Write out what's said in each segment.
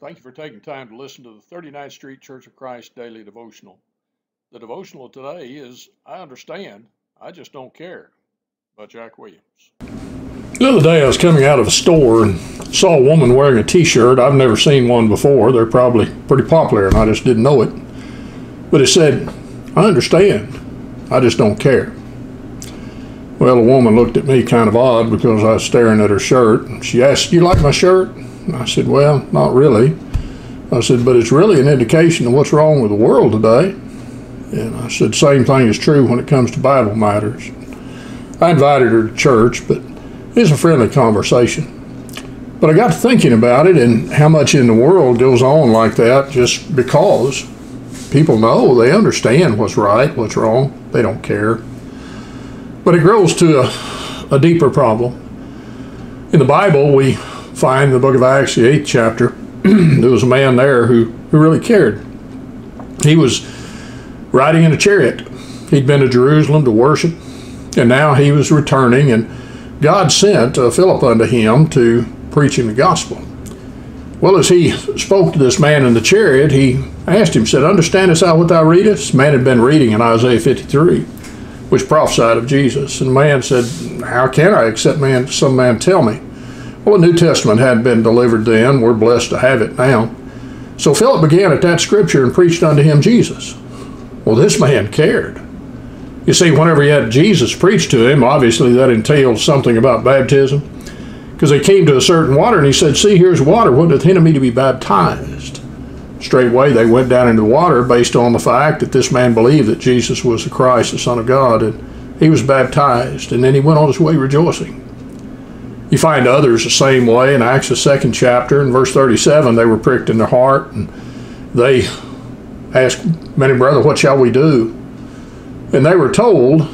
Thank you for taking time to listen to the 39th Street Church of Christ Daily Devotional. The devotional today is I Understand, I Just Don't Care by Jack Williams. The other day I was coming out of a store and saw a woman wearing a t shirt. I've never seen one before. They're probably pretty popular and I just didn't know it. But it said, I understand, I just don't care. Well, the woman looked at me kind of odd because I was staring at her shirt. She asked, You like my shirt? I said, Well, not really. I said, But it's really an indication of what's wrong with the world today. And I said, Same thing is true when it comes to Bible matters. I invited her to church, but it was a friendly conversation. But I got to thinking about it and how much in the world goes on like that just because people know, they understand what's right, what's wrong, they don't care. But it grows to a, a deeper problem. In the Bible, we find in the book of Acts, the eighth chapter, there was a man there who, who really cared. He was riding in a chariot. He'd been to Jerusalem to worship, and now he was returning, and God sent uh, Philip unto him to preach him the gospel. Well, as he spoke to this man in the chariot, he asked him, said, Understandest thou what thou readest? man had been reading in Isaiah 53, which prophesied of Jesus. And the man said, How can I, except man, some man tell me? Well, the New Testament hadn't been delivered then. We're blessed to have it now. So Philip began at that scripture and preached unto him Jesus. Well, this man cared. You see, whenever he had Jesus preach to him, obviously that entails something about baptism. Because they came to a certain water and he said, See, here's water. What doth hinder me to be baptized? Straightway they went down into the water based on the fact that this man believed that Jesus was the Christ, the Son of God, and he was baptized. And then he went on his way rejoicing. You find others the same way in Acts, the second chapter, in verse 37, they were pricked in their heart and they asked many brother, What shall we do? And they were told,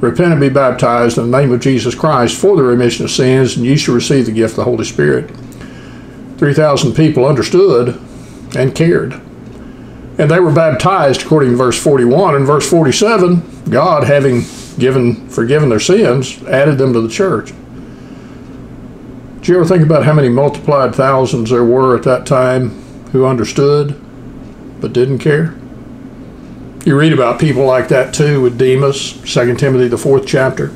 Repent and be baptized in the name of Jesus Christ for the remission of sins, and ye shall receive the gift of the Holy Spirit. 3,000 people understood and cared. And they were baptized according to verse 41. And verse 47, God, having given forgiven their sins, added them to the church. Did you ever think about how many multiplied thousands there were at that time who understood but didn't care? You read about people like that too with Demas, 2 Timothy, the fourth chapter.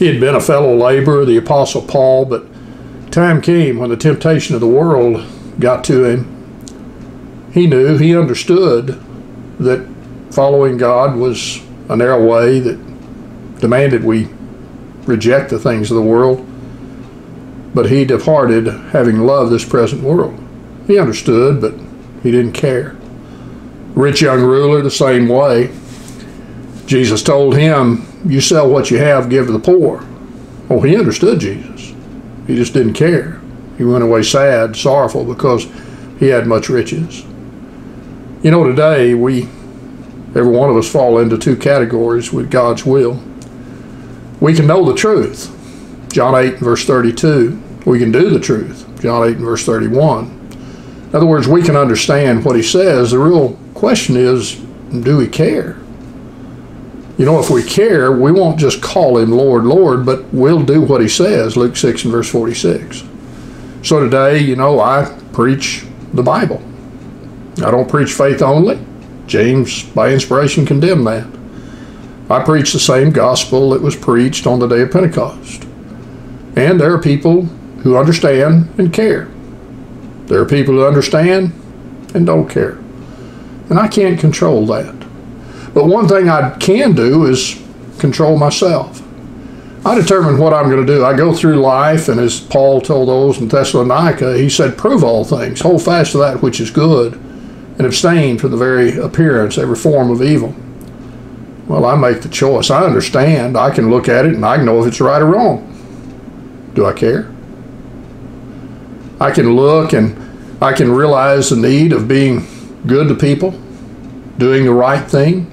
He had been a fellow laborer, the Apostle Paul, but time came when the temptation of the world got to him. He knew, he understood that following God was a narrow way that demanded we reject the things of the world but he departed having loved this present world. He understood, but he didn't care. Rich young ruler, the same way. Jesus told him, You sell what you have, give to the poor. Oh, he understood Jesus. He just didn't care. He went away sad, sorrowful, because he had much riches. You know, today we, every one of us, fall into two categories with God's will. We can know the truth, John 8, verse 32, we can do the truth. John 8 and verse 31. In other words, we can understand what he says. The real question is, do we care? You know, if we care, we won't just call him Lord, Lord, but we'll do what he says, Luke 6 and verse 46. So today, you know, I preach the Bible. I don't preach faith only. James, by inspiration, condemned that. I preach the same gospel that was preached on the day of Pentecost. And there are people who understand and care. There are people who understand and don't care. And I can't control that. But one thing I can do is control myself. I determine what I'm going to do. I go through life, and as Paul told those in Thessalonica, he said, Prove all things, hold fast to that which is good, and abstain from the very appearance, every form of evil. Well, I make the choice. I understand. I can look at it and I can know if it's right or wrong. Do I care? I can look and I can realize the need of being good to people, doing the right thing,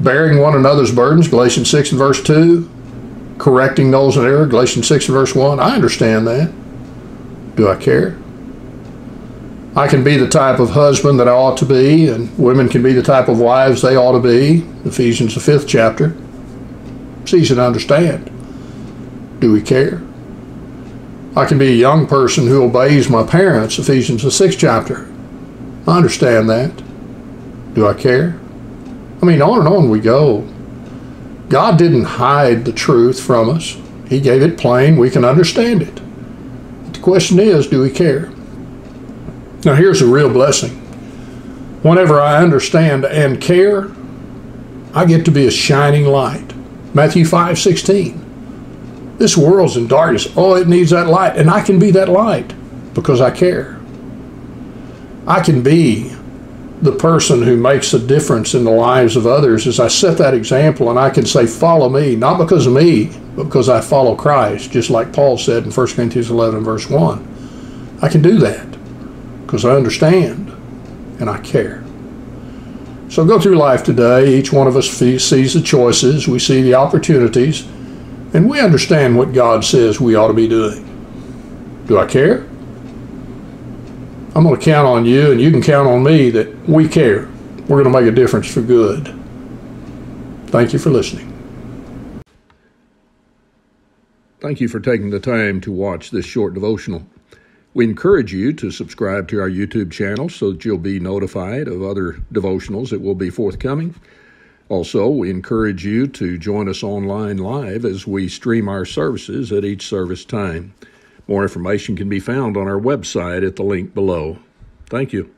bearing one another's burdens, Galatians 6 and verse 2, correcting those in error, Galatians 6 and verse 1. I understand that. Do I care? I can be the type of husband that I ought to be, and women can be the type of wives they ought to be. Ephesians, the fifth chapter. It's easy to understand. Do we care? I can be a young person who obeys my parents, Ephesians the sixth chapter. I understand that. Do I care? I mean, on and on we go. God didn't hide the truth from us. He gave it plain. We can understand it. But the question is, do we care? Now, here's a real blessing. Whenever I understand and care, I get to be a shining light. Matthew 5 16. This world's in darkness. Oh, it needs that light. And I can be that light because I care. I can be the person who makes a difference in the lives of others as I set that example and I can say, Follow me, not because of me, but because I follow Christ, just like Paul said in 1 Corinthians 11, verse 1. I can do that because I understand and I care. So go through life today. Each one of us sees the choices, we see the opportunities, and we understand what God says we ought to be doing. Do I care? I'm going to count on you, and you can count on me that we care. We're going to make a difference for good. Thank you for listening. Thank you for taking the time to watch this short devotional. We encourage you to subscribe to our YouTube channel so that you'll be notified of other devotionals that will be forthcoming. Also, we encourage you to join us online live as we stream our services at each service time. More information can be found on our website at the link below. Thank you.